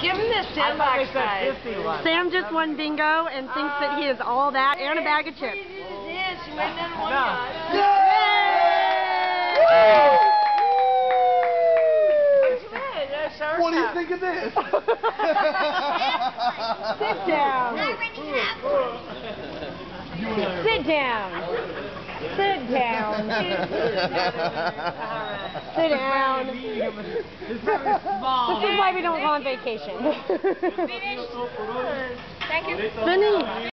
Give him this I thought they sandbox said guys. Sam just won bingo and thinks that he is all that and a bag of chips. Yes, you might have one. No. What do you think of this? Sit down. Sit down. Sit down. Sit down. It's very small. This is why we don't go on vacation. Thank you. Vinny.